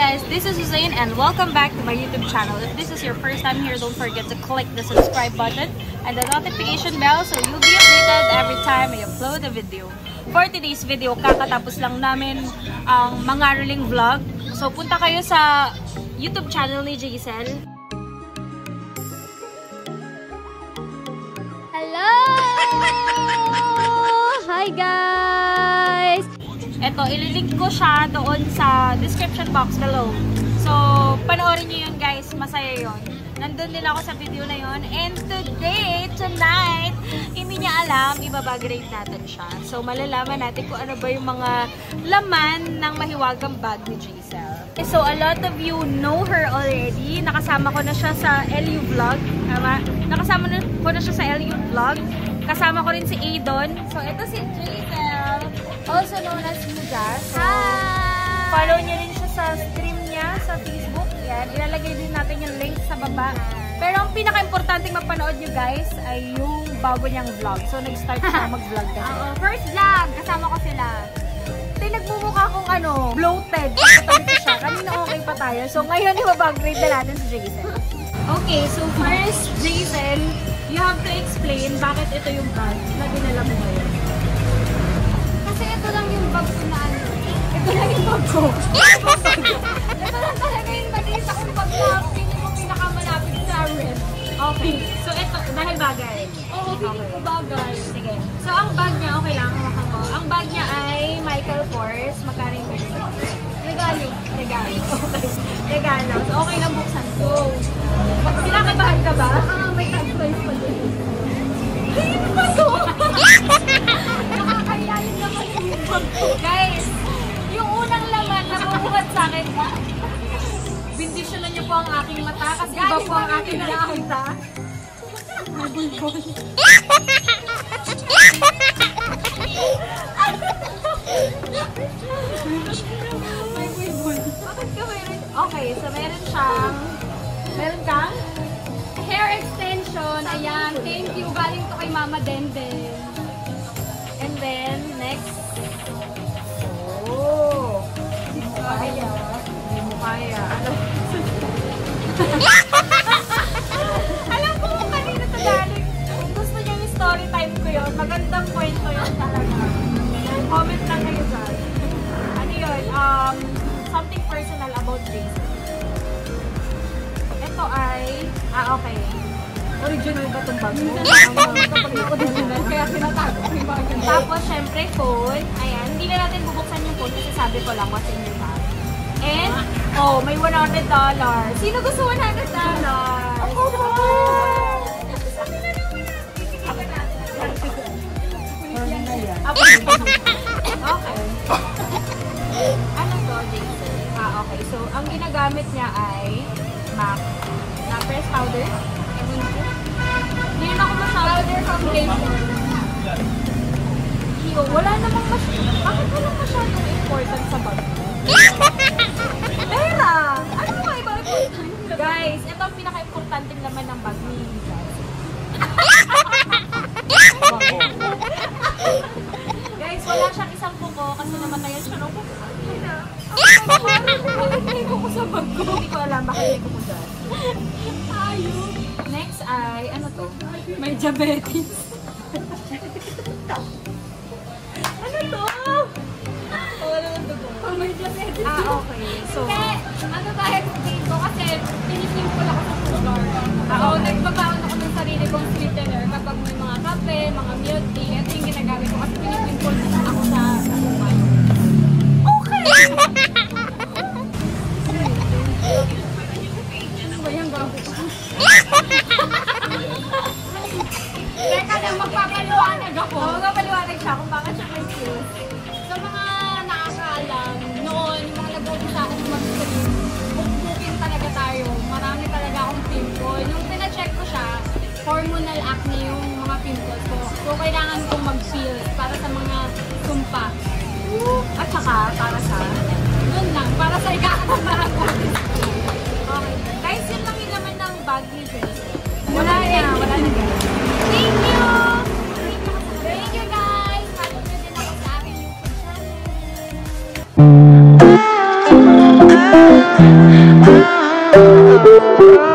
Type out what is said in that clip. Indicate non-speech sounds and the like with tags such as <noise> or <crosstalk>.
guys, this is Hussein and welcome back to my YouTube channel. If this is your first time here, don't forget to click the subscribe button and the notification bell so you'll be updated every time I upload a video. For today's video, kakatapos lang namin ang mangaroling vlog. So punta kayo sa YouTube channel ni Giselle. Hello! Hi guys! Eto, ililink ko siya doon sa description box below. So, panoorin nyo yun guys. Masaya yun. Nandun din ako sa video na yun. And today, tonight, hindi niya alam, ibabag-rate natin siya. So, malalaman natin kung ano ba yung mga laman ng mahiwagang bag ni Giselle. So, a lot of you know her already. Nakasama ko na siya sa LU Vlog. Tama? Nakasama na ko na siya sa LU Vlog. Kasama ko rin si Adon. So, ito si Giselle. Also known as Mujas. So, Hi! Follow niyo rin siya sa stream niya sa Facebook. Yan. Ilalagay din natin yung link sa baba. Pero ang pinaka-importanting mapanood nyo guys ay yung bago niyang vlog. So, nag-start siya <laughs> mag-vlog kasi. Oo, first vlog! Kasama ko sila. Yung nagmumukha kong ano, bloated. Katabi <laughs> ko siya. Kanina okay pa tayo. So, ngayon ibabag-grade na natin si Jason. Okay, so first, Jason, you have to explain bakit ito yung bag na dinala mo ngayon. Kasi ito lang yung bag ko na ano. Ito lang yung bag ko. Ito lang talaga yung nakita kong bag na feeling ko pinakamalapit sa red. Okay. So, ito, dahil bagay. Oo, feeling ko bagay. Sige. So, ang bag niya, okay lang, hawakan ko. Ang bag niya ay Michael Kors. Magkano yung bag niya? Regalo. Regalo. <laughs> Okay. Regalo. So, okay lang buksan. Go. Pinakabahan ka ba? Ah, sa akin, bindisyonan niyo po ang aking mata kasi iba po ang aking nakakita. Bakit ka meron? Okay, so meron siyang, meron kang Hair extension. Ayan. Thank you. Galing to kay Mama Denden. And then, next. Kaya. Hindi mo kaya. Alam ko kung kanina to galing. Gusto niyo yung story time ko yun, magandang kwento yun talaga. Comment lang kayo dyan. Ano yun? Um, something personal about Jason. Ito ay, ah okay. Original ba itong bag mo? <laughs> Original, kaya sinatago ko yung bag niya. Tapos, syempre, phone. Ayan, hindi na natin bubuksan yung phone kasi sabi ko lang what's in your oh, may $100. Sino gusto $100? Ako po! Okay. Ano to, Jason? Ah, okay. So, ang ginagamit niya ay MAC na press powder. Hindi rin ako masyado. Powder foundation. Iyo, wala namang masyado. Bakit walang masyadong important sa bag mo? <laughs> bag ko? Hindi ko alam bakit may kuko dyan. Ayun. Next ay, ano to? May diabetes. ano to? Wala ng dugo. Oh, may diabetes. Ah, okay. So, Hindi, ano ba explain ko kasi pinipimple ako sa sugar. Ako, nagbabaon ako ng sarili kong sweetener kapag may mga kape, mga milk tea. Ako. Magpapaliwanag siya kung bakit siya may skills. Sa mga nakakaalam, noon, yung mga nag-uusa akong mag-stream, bukbukin talaga tayo. Marami talaga akong pimple. Nung pina-check ko siya, hormonal acne yung mga pimples ko. So, kailangan kong mag-peel para sa mga sumpa. At saka, para sa... Yun lang, para sa ikakatamaan <laughs> ko. Okay. Guys, yun lang yung laman ng bag ni. Channel. Oh Bye!